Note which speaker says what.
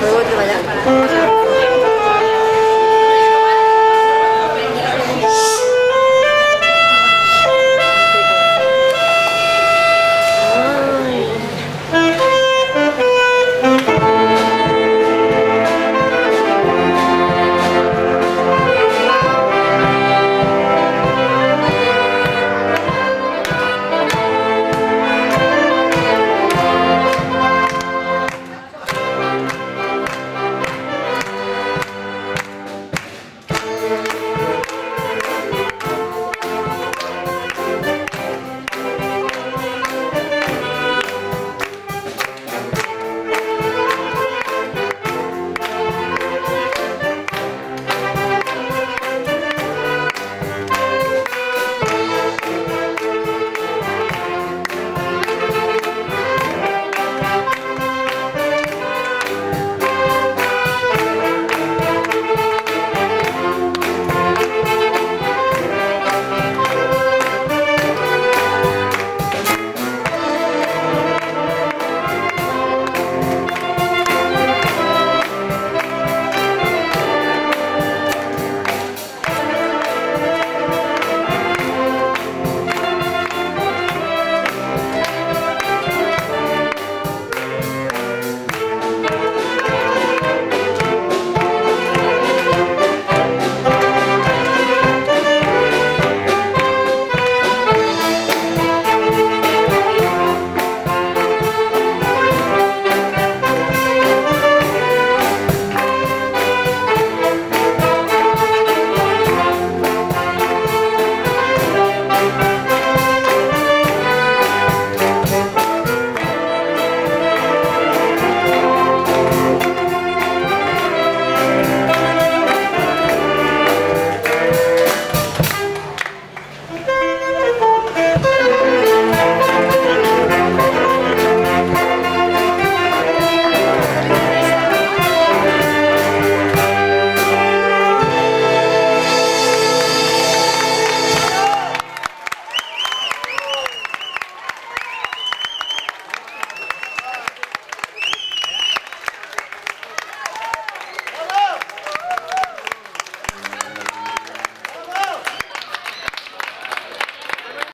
Speaker 1: Por último,
Speaker 2: ya.